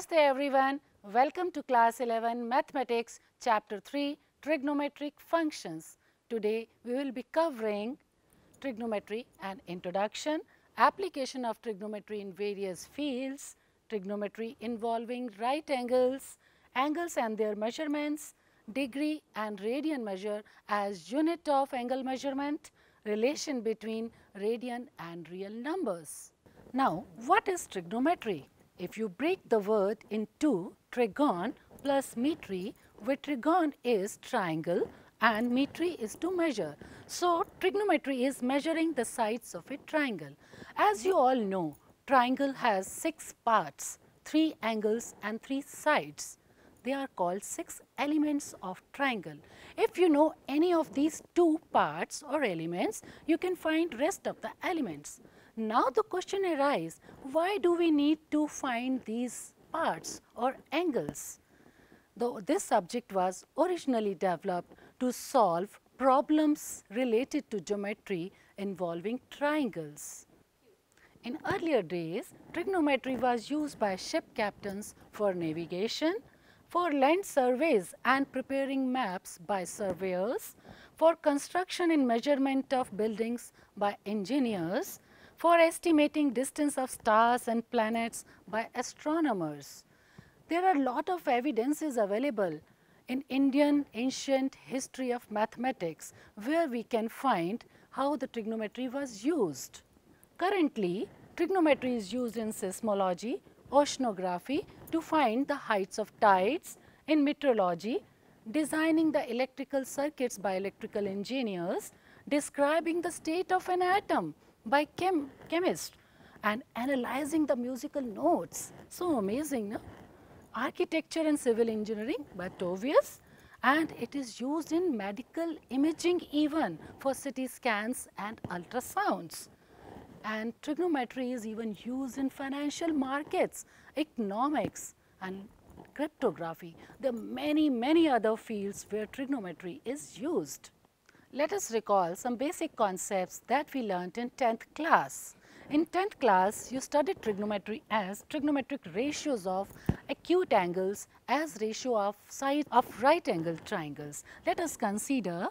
Namaste everyone. Welcome to class 11 mathematics chapter 3 trigonometric functions. Today we will be covering trigonometry and introduction, application of trigonometry in various fields, trigonometry involving right angles, angles and their measurements, degree and radian measure as unit of angle measurement, relation between radian and real numbers. Now, what is trigonometry? If you break the word into trigon plus metry, where trigon is triangle and metry is to measure. So, trigonometry is measuring the sides of a triangle. As you all know, triangle has six parts, three angles and three sides. They are called six elements of triangle. If you know any of these two parts or elements, you can find rest of the elements. Now the question arises, why do we need to find these parts or angles? Though this subject was originally developed to solve problems related to geometry involving triangles. In earlier days, trigonometry was used by ship captains for navigation, for land surveys and preparing maps by surveyors, for construction and measurement of buildings by engineers, for estimating distance of stars and planets by astronomers. There are a lot of evidences available in Indian ancient history of mathematics where we can find how the trigonometry was used. Currently, trigonometry is used in seismology, oceanography to find the heights of tides, in meteorology, designing the electrical circuits by electrical engineers, describing the state of an atom by chem chemists and analyzing the musical notes. So amazing, no? Architecture and civil engineering but obvious and it is used in medical imaging even for CT scans and ultrasounds. And trigonometry is even used in financial markets, economics and cryptography. There are many, many other fields where trigonometry is used. Let us recall some basic concepts that we learnt in 10th class. In 10th class, you studied trigonometry as trigonometric ratios of acute angles as ratio of side of right angle triangles. Let us consider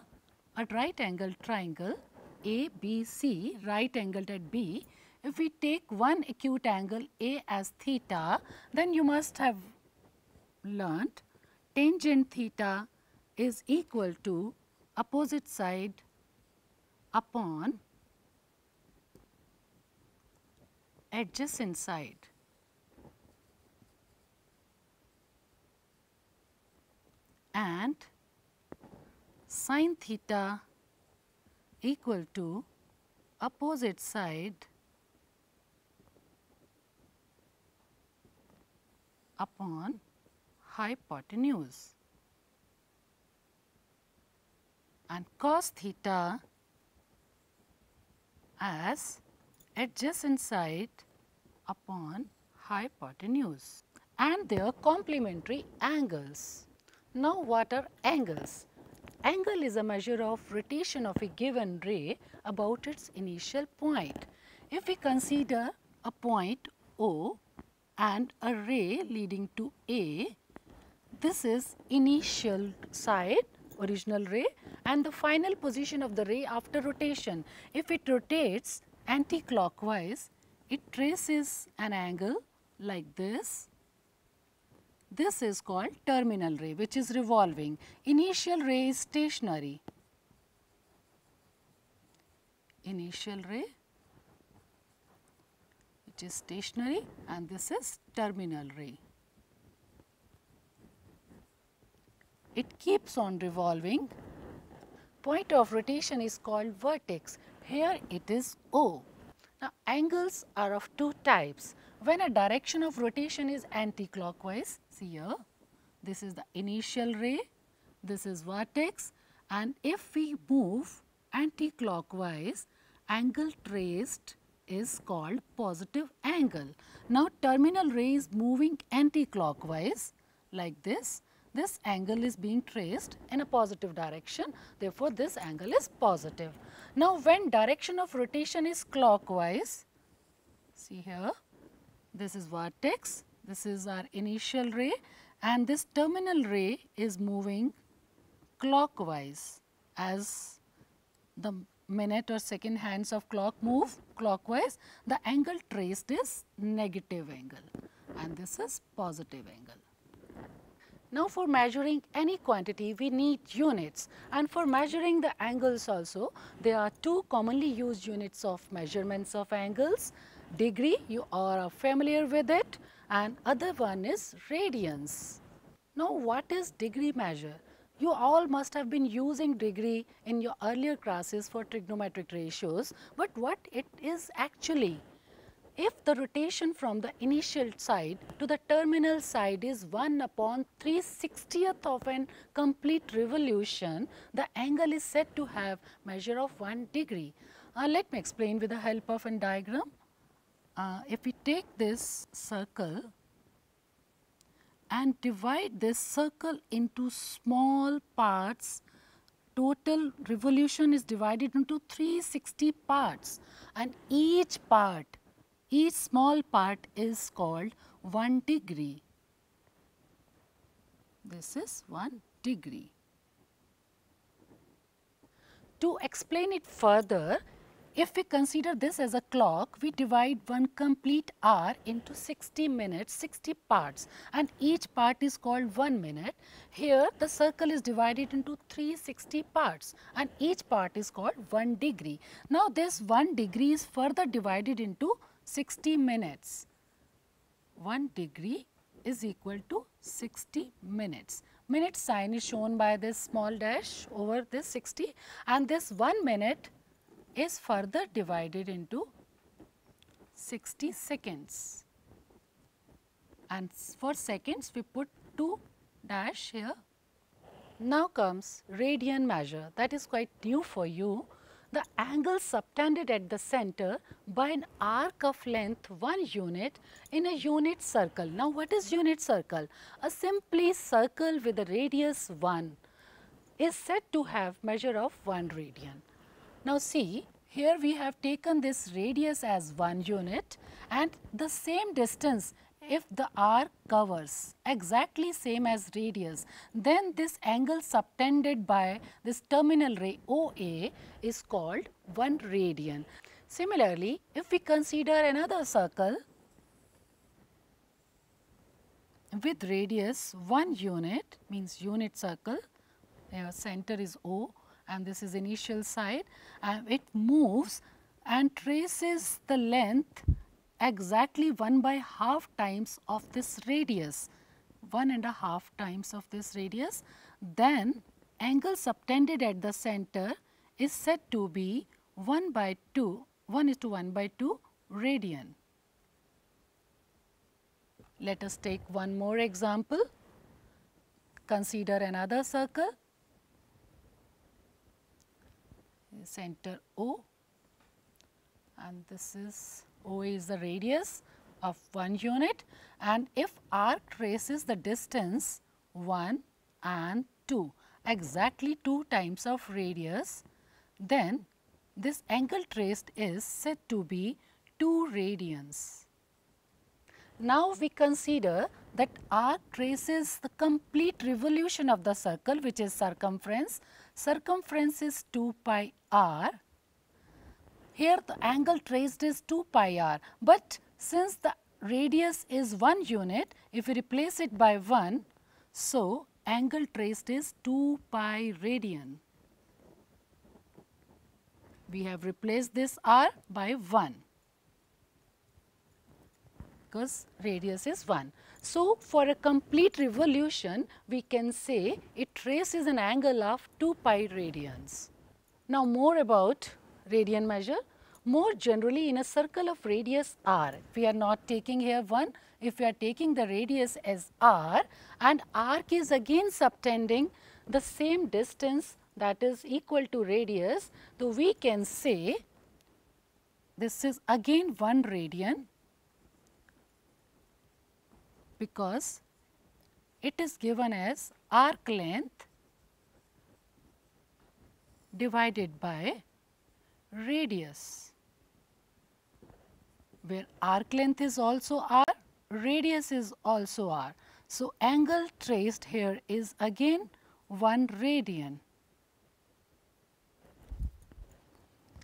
a right angle triangle ABC, right angled at B. If we take one acute angle A as theta, then you must have learnt tangent theta is equal to opposite side upon adjacent side. and sine theta equal to opposite side upon hypotenuse and cos theta as adjacent side upon hypotenuse and their complementary angles. Now, what are angles? Angle is a measure of rotation of a given ray about its initial point. If we consider a point O and a ray leading to A, this is initial side original ray and the final position of the ray after rotation. If it rotates anti-clockwise, it traces an angle like this this is called terminal ray which is revolving. Initial ray is stationary. Initial ray which is stationary and this is terminal ray. It keeps on revolving. Point of rotation is called vertex. Here it is O. Now angles are of two types. When a direction of rotation is anti-clockwise, see here, this is the initial ray, this is vertex and if we move anti-clockwise, angle traced is called positive angle. Now terminal ray is moving anti-clockwise like this, this angle is being traced in a positive direction, therefore this angle is positive. Now when direction of rotation is clockwise, see here, this is vertex, this is our initial ray and this terminal ray is moving clockwise as the minute or second hands of clock move clockwise, the angle traced is negative angle and this is positive angle. Now for measuring any quantity we need units and for measuring the angles also there are two commonly used units of measurements of angles degree you are familiar with it and other one is radians. Now what is degree measure? You all must have been using degree in your earlier classes for trigonometric ratios but what it is actually? If the rotation from the initial side to the terminal side is 1 upon 360th of an complete revolution, the angle is said to have measure of 1 degree. Uh, let me explain with the help of a diagram. Uh, if we take this circle and divide this circle into small parts, total revolution is divided into 360 parts and each part each small part is called 1 degree. This is 1 degree. To explain it further, if we consider this as a clock, we divide one complete hour into 60 minutes, 60 parts and each part is called 1 minute. Here the circle is divided into 360 parts and each part is called 1 degree. Now this 1 degree is further divided into 60 minutes. 1 degree is equal to 60 minutes. Minute sign is shown by this small dash over this 60 and this 1 minute is further divided into 60 seconds. And for seconds we put 2 dash here. Now comes radian measure that is quite new for you the angle subtended at the center by an arc of length 1 unit in a unit circle. Now what is unit circle? A simply circle with a radius 1 is said to have measure of 1 radian. Now see here we have taken this radius as 1 unit and the same distance if the arc covers exactly same as radius, then this angle subtended by this terminal ray OA is called 1 radian. Similarly, if we consider another circle with radius 1 unit means unit circle, center is O and this is initial side and it moves and traces the length exactly 1 by half times of this radius, 1 and a half times of this radius, then angle subtended at the center is said to be 1 by 2, 1 is to 1 by 2 radian. Let us take one more example. Consider another circle, center O and this is O is the radius of one unit and if R traces the distance 1 and 2 exactly 2 times of radius then this angle traced is said to be 2 radians. Now we consider that R traces the complete revolution of the circle which is circumference. Circumference is 2 pi r here the angle traced is 2 pi r, but since the radius is 1 unit, if we replace it by 1, so angle traced is 2 pi radian. We have replaced this r by 1 because radius is 1. So, for a complete revolution, we can say it traces an angle of 2 pi radians. Now, more about radian measure. More generally in a circle of radius r, we are not taking here 1, if we are taking the radius as r and arc is again subtending the same distance that is equal to radius, so we can say this is again 1 radian because it is given as arc length divided by radius where arc length is also r radius is also r. So, angle traced here is again 1 radian.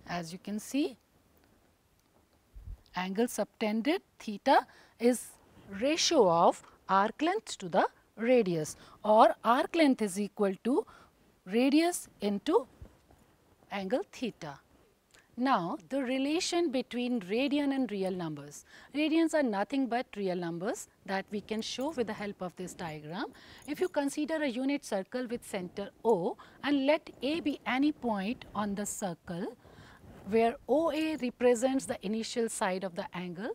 As you can see, angle subtended theta is ratio of arc length to the radius or arc length is equal to radius into angle theta. Now, the relation between radian and real numbers. Radians are nothing but real numbers that we can show with the help of this diagram. If you consider a unit circle with center O and let A be any point on the circle where OA represents the initial side of the angle,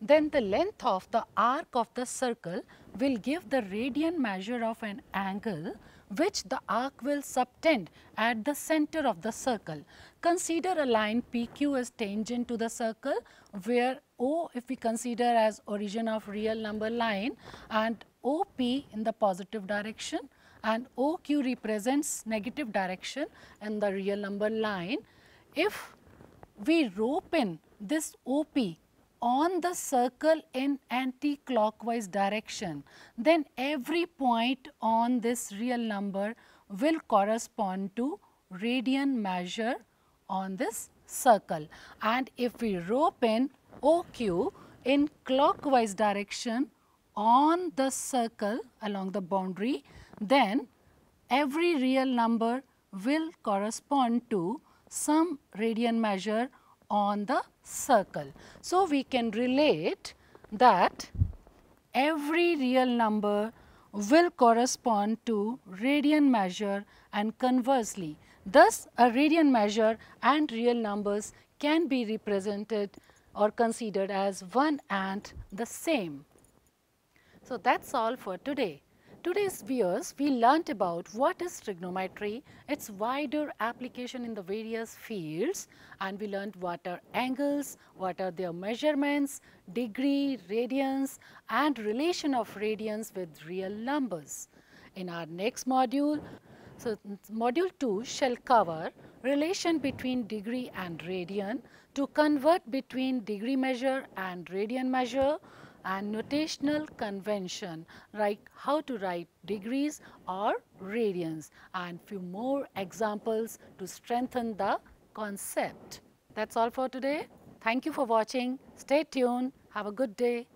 then the length of the arc of the circle will give the radian measure of an angle which the arc will subtend at the center of the circle. Consider a line PQ as tangent to the circle where O if we consider as origin of real number line and OP in the positive direction and OQ represents negative direction in the real number line. If we rope in this OP on the circle in anti-clockwise direction, then every point on this real number will correspond to radian measure on this circle. And if we rope in OQ in clockwise direction on the circle along the boundary, then every real number will correspond to some radian measure on the circle. So, we can relate that every real number will correspond to radian measure and conversely. Thus, a radian measure and real numbers can be represented or considered as one and the same. So, that is all for today. Today's viewers, we learnt about what is trigonometry, its wider application in the various fields and we learnt what are angles, what are their measurements, degree, radians and relation of radians with real numbers. In our next module, so module 2 shall cover relation between degree and radian to convert between degree measure and radian measure and notational convention like how to write degrees or radians and few more examples to strengthen the concept. That's all for today. Thank you for watching. Stay tuned. Have a good day.